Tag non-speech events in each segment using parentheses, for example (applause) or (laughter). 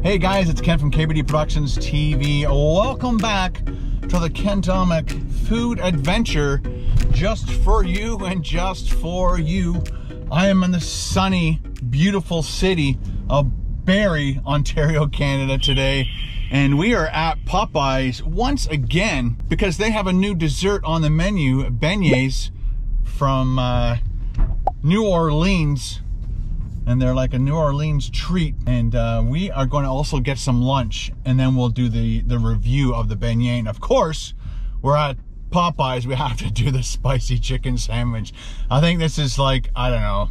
Hey guys, it's Ken from KBD Productions TV. Welcome back to the Ken Domik Food Adventure just for you and just for you. I am in the sunny, beautiful city of Barrie, Ontario, Canada today. And we are at Popeyes once again because they have a new dessert on the menu, beignets from uh, New Orleans and they're like a New Orleans treat. And uh, we are going to also get some lunch, and then we'll do the the review of the beignet. Of course, we're at Popeyes. We have to do the spicy chicken sandwich. I think this is like I don't know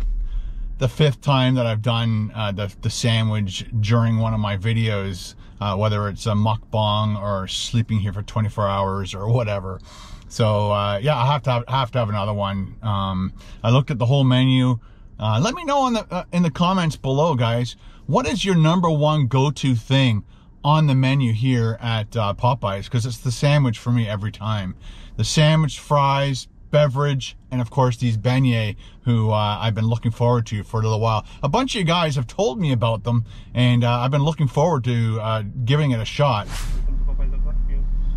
the fifth time that I've done uh, the the sandwich during one of my videos, uh, whether it's a mukbang or sleeping here for 24 hours or whatever. So uh, yeah, I have to have, have to have another one. Um, I looked at the whole menu. Uh, let me know in the uh, in the comments below, guys. What is your number one go-to thing on the menu here at uh, Popeyes? Because it's the sandwich for me every time. The sandwich, fries, beverage, and of course these beignets, who uh, I've been looking forward to for a little while. A bunch of you guys have told me about them, and uh, I've been looking forward to uh, giving it a shot.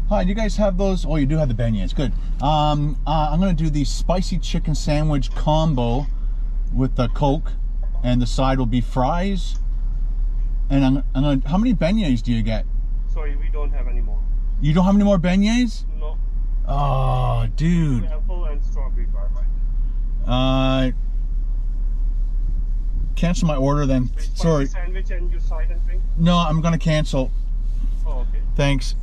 Hi, do you guys have those? Oh, you do have the beignets. Good. Um, I'm going to do the spicy chicken sandwich combo with the Coke, and the side will be fries. And I'm, I'm gonna, how many beignets do you get? Sorry, we don't have any more. You don't have any more beignets? No. Oh, dude. Apple and strawberry bar, Uh, cancel my order then. Wait, Sorry. Sandwich and your side and drink. No, I'm gonna cancel. Oh, okay. Thanks.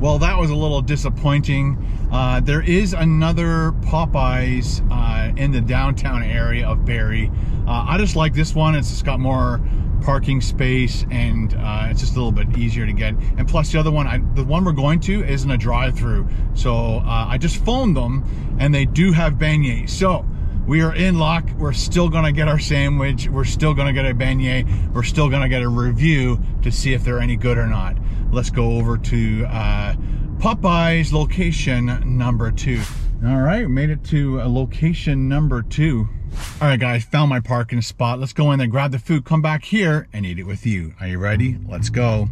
Well, that was a little disappointing. Uh, there is another Popeyes uh, in the downtown area of Barrie. Uh, I just like this one. It's just got more parking space and uh, it's just a little bit easier to get. And plus the other one, I, the one we're going to isn't a drive-through. So uh, I just phoned them and they do have beignets. So we are in luck. We're still gonna get our sandwich. We're still gonna get a beignet. We're still gonna get a review to see if they're any good or not. Let's go over to uh, Popeyes location number two. All right, made it to uh, location number two. All right, guys, found my parking spot. Let's go in there, grab the food, come back here and eat it with you. Are you ready? Let's go.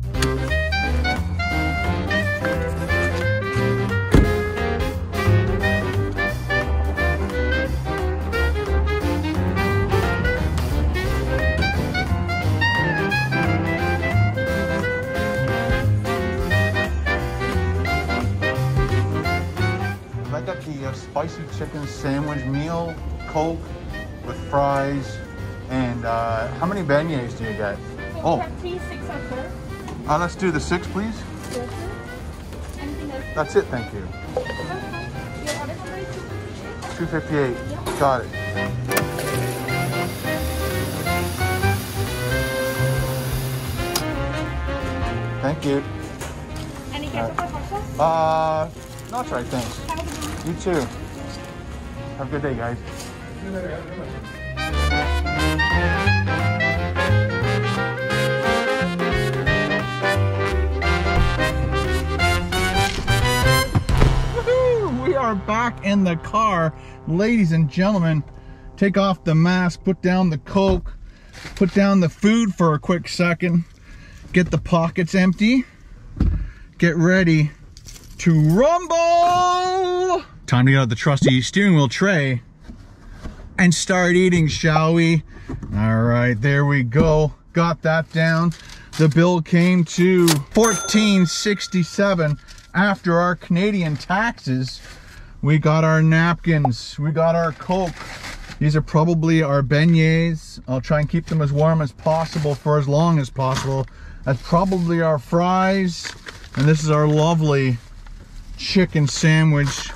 I got the uh, spicy chicken sandwich meal, Coke with fries, and uh, how many beignets do you get? Oh, Three, six uh, let's do the six, please. Yes, sir. Anything else? That's it, thank you. Your order number is 258. 258, got it. Thank you. Any ketchup or hot sauce? Uh, no, that's right, thanks. You too. Have a good day, guys. We are back in the car. Ladies and gentlemen, take off the mask, put down the Coke, put down the food for a quick second, get the pockets empty, get ready to rumble! Time to get out the trusty steering wheel tray and start eating, shall we? All right, there we go. Got that down. The bill came to 1467 after our Canadian taxes. We got our napkins, we got our Coke. These are probably our beignets. I'll try and keep them as warm as possible for as long as possible. That's probably our fries. And this is our lovely chicken sandwich.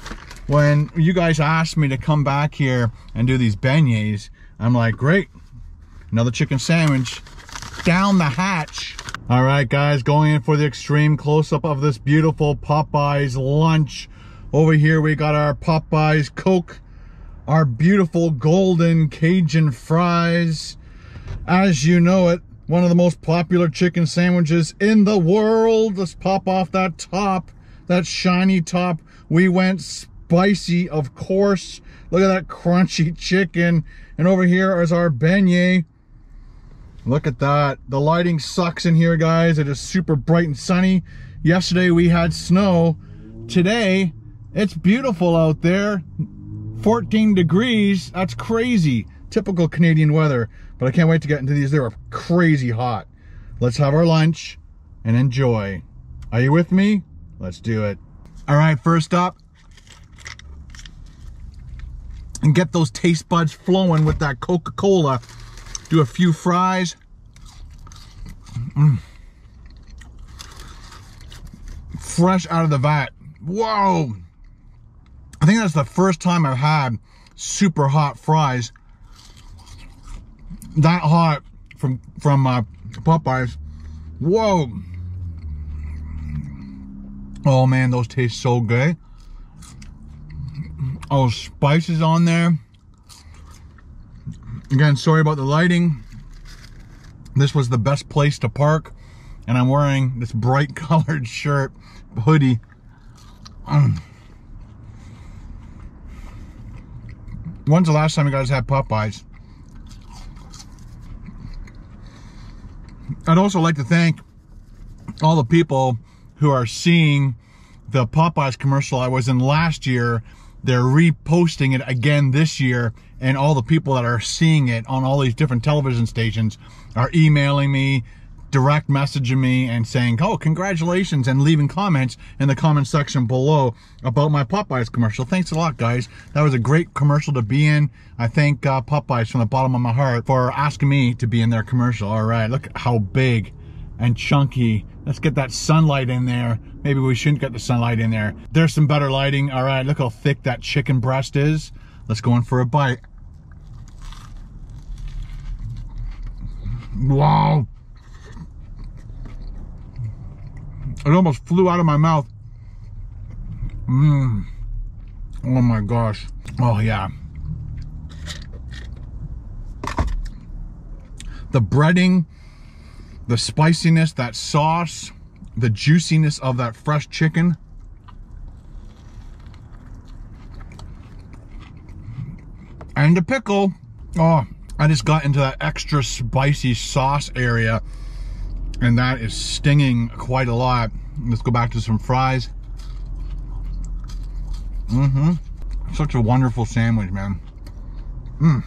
When you guys asked me to come back here and do these beignets, I'm like, great, another chicken sandwich down the hatch. All right, guys, going in for the extreme close-up of this beautiful Popeyes lunch. Over here, we got our Popeyes Coke, our beautiful golden Cajun fries. As you know it, one of the most popular chicken sandwiches in the world. Let's pop off that top, that shiny top. We went spicy, of course. Look at that crunchy chicken. And over here is our beignet. Look at that. The lighting sucks in here, guys. It is super bright and sunny. Yesterday we had snow. Today, it's beautiful out there. 14 degrees. That's crazy. Typical Canadian weather. But I can't wait to get into these. They are crazy hot. Let's have our lunch and enjoy. Are you with me? Let's do it. All right, first up, and get those taste buds flowing with that Coca-Cola. Do a few fries. Mm. Fresh out of the vat. Whoa. I think that's the first time I've had super hot fries. That hot from from uh, Popeyes. Whoa. Oh man, those taste so good. Oh, spices on there. Again, sorry about the lighting. This was the best place to park. And I'm wearing this bright (laughs) colored shirt, hoodie. Mm. When's the last time you guys had Popeyes? I'd also like to thank all the people who are seeing the Popeyes commercial I was in last year they're reposting it again this year and all the people that are seeing it on all these different television stations are emailing me direct messaging me and saying oh congratulations and leaving comments in the comment section below about my popeyes commercial. Thanks a lot guys. That was a great commercial to be in. I thank uh, popeyes from the bottom of my heart for asking me to be in their commercial. All right look how big and chunky. Let's get that sunlight in there. Maybe we shouldn't get the sunlight in there. There's some better lighting. All right look how thick that chicken breast is. Let's go in for a bite. Wow. It almost flew out of my mouth. Mmm. Oh my gosh. Oh yeah. The breading the spiciness, that sauce, the juiciness of that fresh chicken. And the pickle. Oh, I just got into that extra spicy sauce area and that is stinging quite a lot. Let's go back to some fries. Mm-hmm. Such a wonderful sandwich, man. Mm.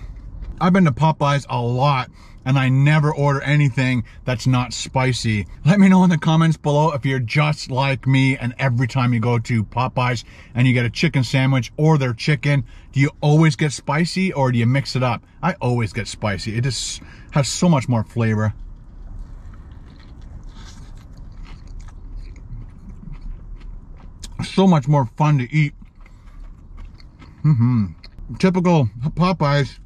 I've been to Popeyes a lot and I never order anything that's not spicy. Let me know in the comments below if you're just like me and every time you go to Popeyes and you get a chicken sandwich or their chicken, do you always get spicy or do you mix it up? I always get spicy. It just has so much more flavor. So much more fun to eat. Mm-hmm. Typical Popeyes.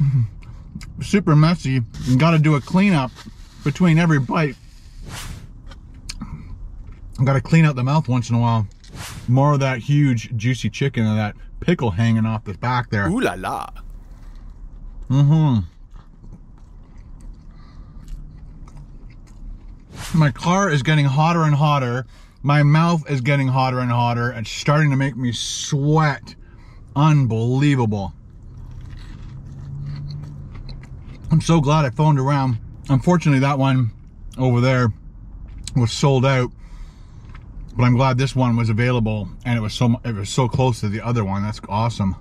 (laughs) super messy and got to do a cleanup between every bite. I Got to clean out the mouth once in a while. More of that huge juicy chicken and that pickle hanging off the back there. Ooh la la. Mm-hmm. My car is getting hotter and hotter. My mouth is getting hotter and hotter. It's starting to make me sweat. Unbelievable. I'm so glad I phoned around. Unfortunately, that one over there was sold out. But I'm glad this one was available and it was so it was so close to the other one. That's awesome.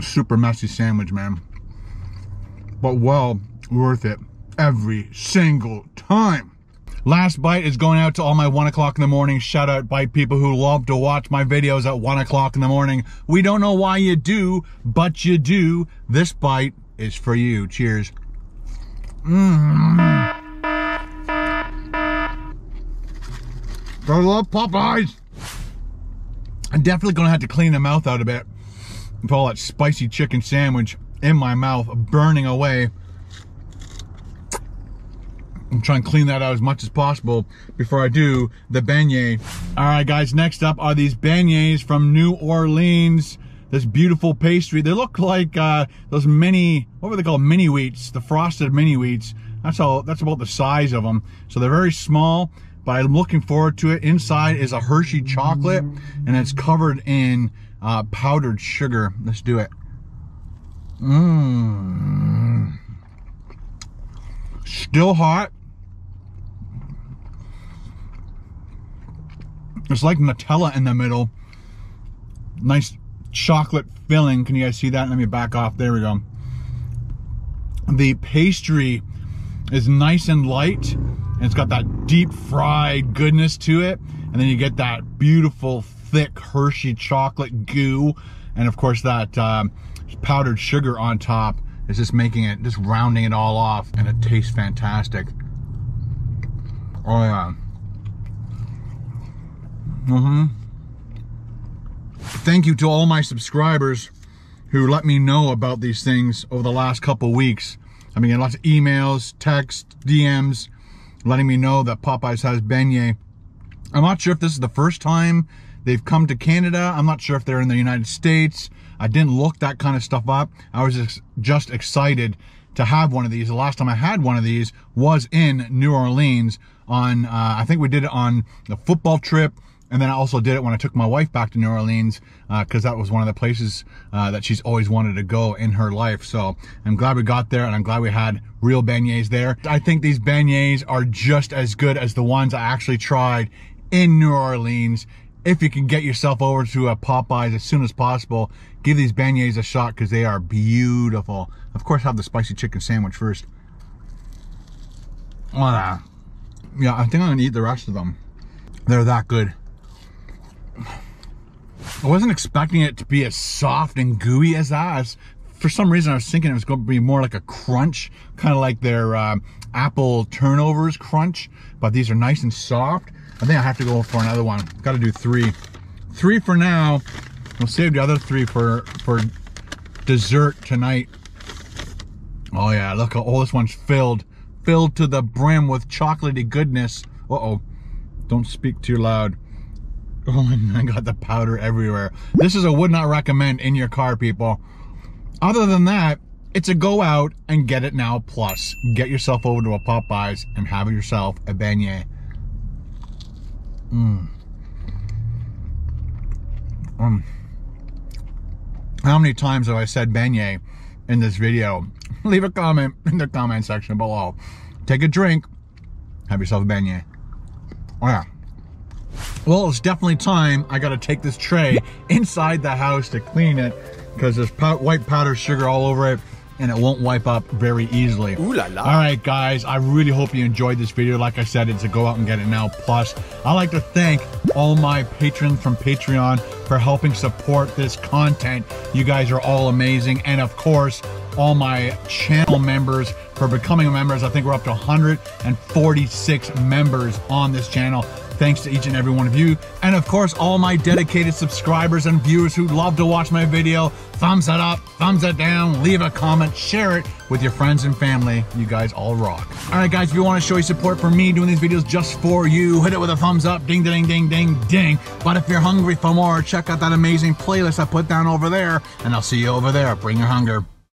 Super messy sandwich, man. But well worth it every single time. Last bite is going out to all my one o'clock in the morning shout out bite people who love to watch my videos at one o'clock in the morning. We don't know why you do, but you do. This bite is for you. Cheers. Mmm. I love Popeyes. I'm definitely gonna have to clean the mouth out a bit with all that spicy chicken sandwich in my mouth, burning away. I'm trying to clean that out as much as possible before I do the beignet. All right, guys, next up are these beignets from New Orleans this beautiful pastry. They look like uh, those mini, what were they called? Mini wheats, the frosted mini wheats. That's all, that's about the size of them. So they're very small, but I'm looking forward to it. Inside is a Hershey chocolate and it's covered in uh, powdered sugar. Let's do it. Mmm. Still hot. It's like Nutella in the middle. Nice chocolate filling. Can you guys see that? Let me back off. There we go. The pastry is nice and light. And it's got that deep fried goodness to it. And then you get that beautiful, thick Hershey chocolate goo. And of course that um, powdered sugar on top is just making it, just rounding it all off. And it tastes fantastic. Oh yeah. Mm-hmm. Thank you to all my subscribers who let me know about these things over the last couple weeks. I mean, lots of emails, texts, DMs, letting me know that Popeyes has beignet. I'm not sure if this is the first time they've come to Canada. I'm not sure if they're in the United States. I didn't look that kind of stuff up. I was just excited to have one of these. The last time I had one of these was in New Orleans on, uh, I think we did it on the football trip and then I also did it when I took my wife back to New Orleans because uh, that was one of the places uh, that she's always wanted to go in her life. So I'm glad we got there and I'm glad we had real beignets there. I think these beignets are just as good as the ones I actually tried in New Orleans. If you can get yourself over to a Popeyes as soon as possible, give these beignets a shot because they are beautiful. Of course, have the spicy chicken sandwich first. Oh, yeah, I think I'm gonna eat the rest of them. They're that good. I wasn't expecting it to be as soft and gooey as that. for some reason, I was thinking it was going to be more like a crunch, kind of like their uh, apple turnovers crunch. But these are nice and soft. I think I have to go for another one. Got to do three. Three for now. We'll save the other three for for dessert tonight. Oh yeah, look, oh this one's filled, filled to the brim with chocolatey goodness. Uh oh, don't speak too loud. (laughs) Oh my, I got the powder everywhere. This is a would not recommend in your car, people. Other than that, it's a go out and get it now plus. Get yourself over to a Popeyes and have yourself a beignet. Mmm. Um, how many times have I said beignet in this video? (laughs) Leave a comment (laughs) in the comment section below. Take a drink, have yourself a beignet. Oh yeah. Well, it's definitely time I got to take this tray inside the house to clean it because there's pow white powdered sugar all over it and it won't wipe up very easily. Ooh la la. All right, guys, I really hope you enjoyed this video. Like I said, it's a go out and get it now. Plus, I'd like to thank all my patrons from Patreon for helping support this content. You guys are all amazing. And of course, all my channel members for becoming members. I think we're up to 146 members on this channel. Thanks to each and every one of you. And of course, all my dedicated subscribers and viewers who love to watch my video. Thumbs it up, thumbs it down, leave a comment, share it with your friends and family. You guys all rock. All right, guys, if you want to show your support for me doing these videos just for you, hit it with a thumbs up, ding, ding, ding, ding, ding. But if you're hungry for more, check out that amazing playlist I put down over there, and I'll see you over there. Bring your hunger.